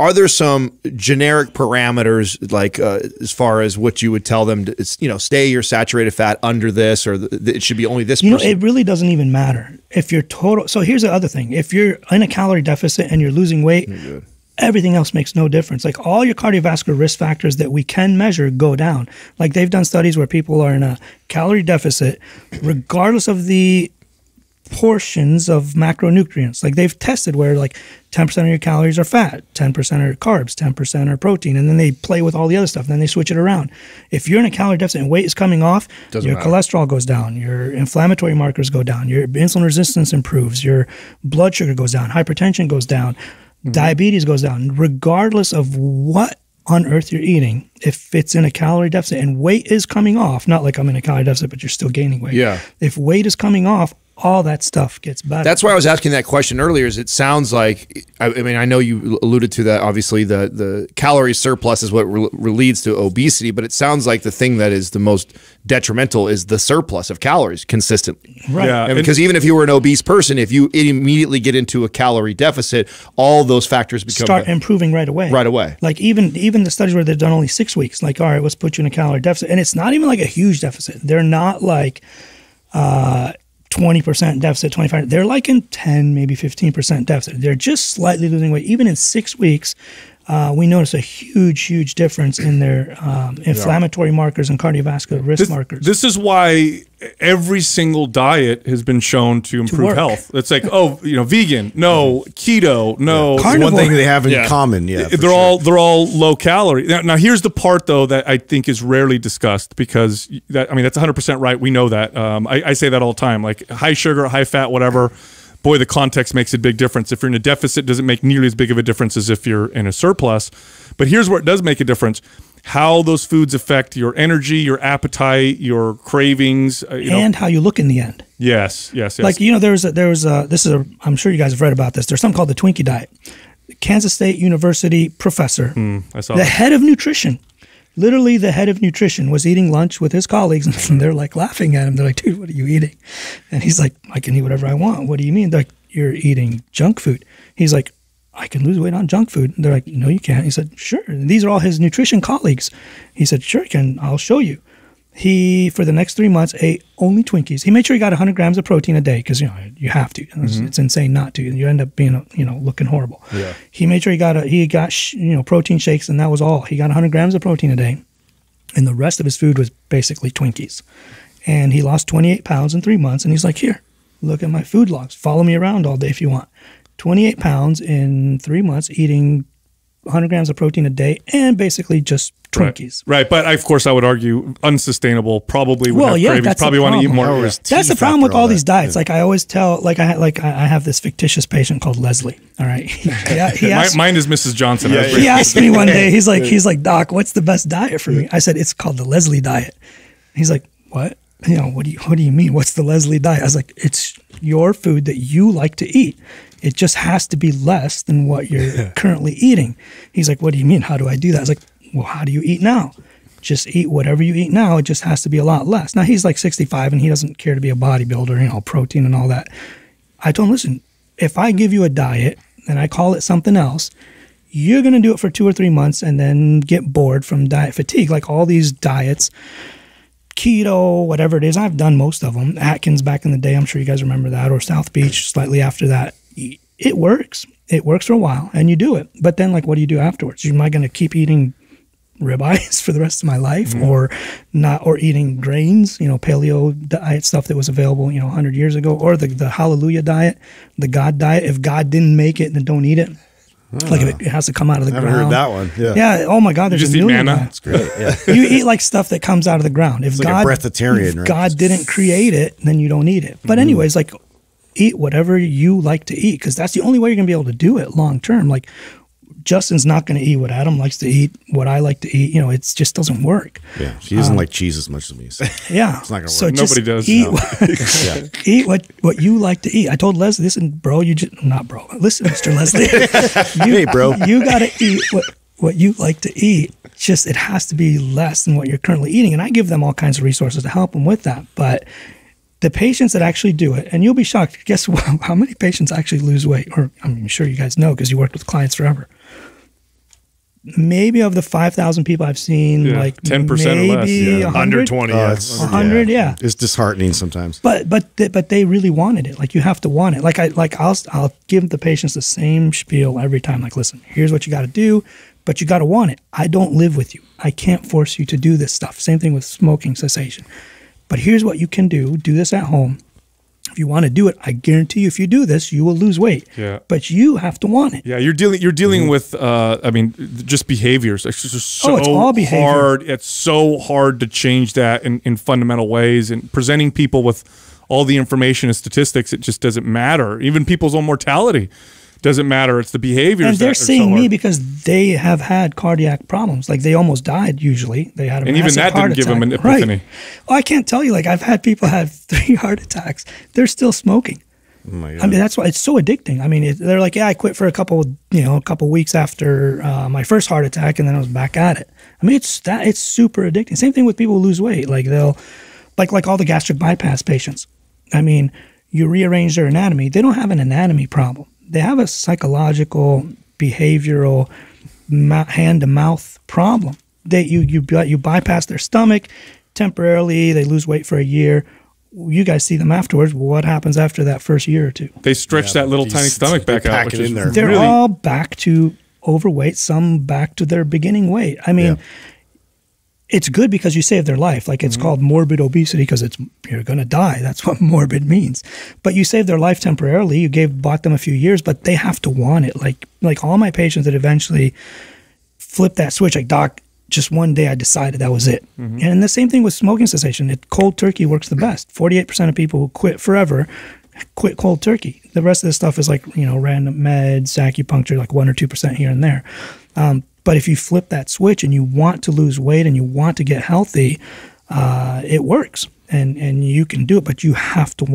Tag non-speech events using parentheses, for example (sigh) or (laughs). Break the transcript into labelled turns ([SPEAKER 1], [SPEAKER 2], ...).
[SPEAKER 1] are there some generic parameters like uh, as far as what you would tell them to you know stay your saturated fat under this or th- th- it should be only this
[SPEAKER 2] You know, it really doesn't even matter if you're total. So here's the other thing: if you're in a calorie deficit and you're losing weight, everything else makes no difference. Like all your cardiovascular risk factors that we can measure go down. Like they've done studies where people are in a calorie deficit, regardless of the portions of macronutrients. Like they've tested where like 10% of your calories are fat, 10% are carbs, 10% are protein, and then they play with all the other stuff. And then they switch it around. If you're in a calorie deficit and weight is coming off,
[SPEAKER 1] Doesn't
[SPEAKER 2] your
[SPEAKER 1] matter.
[SPEAKER 2] cholesterol goes down, your inflammatory markers go down, your insulin resistance improves, your blood sugar goes down, hypertension goes down, mm-hmm. diabetes goes down, regardless of what on earth you're eating. If it's in a calorie deficit and weight is coming off, not like I'm in a calorie deficit, but you're still gaining weight.
[SPEAKER 1] Yeah.
[SPEAKER 2] If weight is coming off, all that stuff gets better.
[SPEAKER 1] That's why I was asking that question earlier. Is it sounds like I, I mean I know you alluded to that. Obviously, the the calorie surplus is what re- re- leads to obesity, but it sounds like the thing that is the most detrimental is the surplus of calories consistently.
[SPEAKER 2] right.
[SPEAKER 3] Yeah.
[SPEAKER 1] I mean, because even if you were an obese person, if you immediately get into a calorie deficit, all those factors become
[SPEAKER 2] Start improving right away.
[SPEAKER 1] right away.
[SPEAKER 2] Like even even the studies where they've done only six weeks, like all right, let's put you in a calorie deficit, and it's not even like a huge deficit. They're not like uh, twenty percent deficit, twenty five. They're like in ten, maybe fifteen percent deficit. They're just slightly losing weight. Even in six weeks, uh, we notice a huge, huge difference in their um, inflammatory markers and cardiovascular risk
[SPEAKER 3] This,
[SPEAKER 2] markers.
[SPEAKER 3] this is why every single diet has been shown to improve
[SPEAKER 2] work.
[SPEAKER 3] health. (laughs) It's like, oh, you know, vegan, no, keto, no.
[SPEAKER 2] Carnivore.
[SPEAKER 4] One thing they have in
[SPEAKER 3] Yeah.
[SPEAKER 4] common, yeah.
[SPEAKER 3] they're
[SPEAKER 4] sure.
[SPEAKER 3] all they're all low calorie. Now, now here's the part though that I think is rarely discussed because that I mean that's 100 percent right. We know that. Um, I, I say that all the time. Like high sugar, high fat, whatever. Boy, the context makes a big difference. If you're in a deficit, it doesn't make nearly as big of a difference as if you're in a surplus. But here's where it does make a difference: how those foods affect your energy, your appetite, your cravings. Uh, you know,
[SPEAKER 2] and how you look in the end.
[SPEAKER 3] yes, yes, yes.
[SPEAKER 2] Like you know, there was a, there was a, this is a I'm sure you guys have read about this. There's something called the Twinkie diet. Kansas State University professor,
[SPEAKER 3] I saw
[SPEAKER 2] the
[SPEAKER 3] that.
[SPEAKER 2] head of nutrition, literally the head of nutrition, was eating lunch with his colleagues, (laughs) and they're like laughing at him. They're like, "Dude, what are you eating?" And he's like, "I can eat whatever I want." What do you mean? They're like, "You're eating junk food." He's like, "I can lose weight on junk food." They're like, "No, you can't." He said, "Sure." And these are all his nutrition colleagues. He said, "Sure, can. I'll show you." He, for the next three months, ate only Twinkies. He made sure he got 100 grams of protein a day because you know you have to. It's, mm-hmm. it's insane not to. You end up being you know looking horrible. Yeah. He made sure he got a, he got sh- you know protein shakes and that was all. He got 100 grams of protein a day, and the rest of his food was basically Twinkies. And he lost 28 pounds in three months. And he's like, here, look at my food logs. Follow me around all day if you want. 28 pounds in three months, eating 100 grams of protein a day, and basically just Twinkies.
[SPEAKER 3] Right, but I, of course I would argue unsustainable. Probably would
[SPEAKER 2] Well,
[SPEAKER 3] have
[SPEAKER 2] yeah,
[SPEAKER 3] cravings.
[SPEAKER 2] that's
[SPEAKER 3] Probably want to eat more. Yeah.
[SPEAKER 4] was
[SPEAKER 2] That's the problem with
[SPEAKER 4] after
[SPEAKER 2] all these diets. Like I always tell, like I like I I have this fictitious patient called Leslie. All right, yeah, (laughs) he
[SPEAKER 3] Mi-
[SPEAKER 2] asked,
[SPEAKER 3] mine is Mrs. Johnson. I was
[SPEAKER 2] he asked me one day. (laughs) He's like, he's like, Doc, what's the best diet for me? I said it's called the Leslie diet. He's like, what? You know, what do you what do you mean? What's the Leslie diet? I was like, it's your food that you like to eat. It just has to be less than what you're (laughs) currently eating. He's like, what do you mean? How do I do that? I was like, well, how do you eat now? Just eat whatever you eat now. It just has to be a lot less. Now he's like 65 and he doesn't care to be a bodybuilder, you know, protein and all that. I told him, listen, if I give you a diet and I call it something else, you're going to do it for two or three months and then get bored from diet fatigue. Like all these diets, keto, whatever it is, I've done most of them. Atkins back in the day, I'm sure you guys remember that, or South Beach slightly after that. It works. It works for a while and you do it. But then, like, what do you do afterwards? Am I going to keep eating ribeyes (laughs) for the rest of my life mm-hmm. or not or eating grains you know paleo diet stuff that was available you know 100 years ago or the, the hallelujah diet the god diet if god didn't make it then don't eat it like if it, it has to come out of the
[SPEAKER 4] I haven't
[SPEAKER 2] ground
[SPEAKER 4] heard that one. Yeah.
[SPEAKER 2] yeah oh my god there's
[SPEAKER 3] just
[SPEAKER 2] a
[SPEAKER 3] eat
[SPEAKER 2] million
[SPEAKER 3] manna?
[SPEAKER 2] diets.
[SPEAKER 4] Great. Yeah. (laughs)
[SPEAKER 2] you eat like stuff that comes out of the ground if
[SPEAKER 4] like a
[SPEAKER 2] god
[SPEAKER 4] breatharian,
[SPEAKER 2] if
[SPEAKER 4] right?
[SPEAKER 2] god didn't create it then you don't eat it but mm-hmm. anyways like eat whatever you like to eat because that's the only way you're going to be able to do it long term like justin's not going to eat what adam likes to eat what i like to eat you know it just doesn't work
[SPEAKER 4] Yeah. She doesn't um, like cheese as much as me. So. (laughs)
[SPEAKER 2] yeah
[SPEAKER 4] It's not gonna
[SPEAKER 2] so
[SPEAKER 4] work.
[SPEAKER 2] just
[SPEAKER 3] Nobody does,
[SPEAKER 2] eat,
[SPEAKER 3] no. (laughs) (laughs)
[SPEAKER 4] Yeah.
[SPEAKER 2] eat what what you like to eat i told leslie listen bro you just not bro listen mr leslie you,
[SPEAKER 4] Hey, bro.
[SPEAKER 2] you got to eat what what you like to eat just it has to be less than what you're currently eating and i give them all kinds of resources to help them with that but the patients that actually do it and you'll be shocked guess what, (laughs) how many patients actually lose weight or i'm sure you guys know because you worked with clients forever maybe of the 5,000 people I've seen,
[SPEAKER 3] Yeah,
[SPEAKER 2] like
[SPEAKER 3] 10% or less,
[SPEAKER 2] maybe
[SPEAKER 3] yeah.
[SPEAKER 2] 100,
[SPEAKER 1] Under 20.
[SPEAKER 4] Oh,
[SPEAKER 1] yeah.
[SPEAKER 4] it's-
[SPEAKER 2] 100, yeah.
[SPEAKER 4] It's disheartening sometimes.
[SPEAKER 2] But but th- but they really wanted it. Like you have to want it. Like I like I'll I'll give the patients the same spiel every time. Like listen, here's what you got to do, but you got to want it. I don't live with you. I can't force you to do this stuff. Same thing with smoking cessation. But here's what you can do. Do this at home. If you want to do it, I guarantee you, if you do this, you will lose weight.
[SPEAKER 3] Yeah.
[SPEAKER 2] But you have to want it.
[SPEAKER 3] Yeah, you're dealing you're dealing with uh, I mean just behaviors. It's just so
[SPEAKER 2] Mm-hmm. Oh, it's all behavior.
[SPEAKER 3] hard. It's so hard to change that in, in fundamental ways and presenting people with all the information and statistics. It just doesn't matter. Even people's own mortality doesn't matter. It's the behaviors.
[SPEAKER 2] And they're
[SPEAKER 3] are so
[SPEAKER 2] seeing me because they have had cardiac problems. Like they almost died. Usually, they had a
[SPEAKER 3] And even that
[SPEAKER 2] heart
[SPEAKER 3] didn't give them an epiphany.
[SPEAKER 2] Right. Well, I can't tell you. Like I've had people (laughs) have three heart attacks. They're still smoking.
[SPEAKER 4] Oh my God.
[SPEAKER 2] I mean, that's why it's so addicting. I mean, it, they're like, yeah, I quit for a couple, you know, a couple weeks after uh, my first heart attack, and then I was back at it. I mean, it's that it's super addicting. Same thing with people who lose weight. Like they'll, like like all the gastric bypass patients. I mean, you rearrange their anatomy. They don't have an anatomy problem. They have a psychological, behavioral, hand to mouth problem. They you you you bypass their stomach temporarily. They lose weight for a year. You guys see them afterwards. What happens after that first year or two?
[SPEAKER 3] they stretch that little
[SPEAKER 4] you
[SPEAKER 3] tiny stomach back out, which
[SPEAKER 4] it
[SPEAKER 3] is
[SPEAKER 4] in there.
[SPEAKER 2] They're
[SPEAKER 3] really
[SPEAKER 2] all back to overweight. Some back to their beginning weight. I mean.
[SPEAKER 4] Yeah.
[SPEAKER 2] It's good because you save their life. Like it's called morbid obesity because it's you're gonna die. (laughs) That's what morbid means. But you save their life temporarily. You gave bought them a few years, but they have to want it. Like like all my patients that eventually flip that switch. Like doc, just one day I decided that was it. And the same thing with smoking cessation. It cold turkey works the best. Forty eight percent of people who quit forever quit cold turkey. The rest of the stuff is like you know random meds, acupuncture, like one or two percent here and there. Um, but if you flip that switch and you want to lose weight and you want to get healthy, uh, it works, and and you can do it. But you have to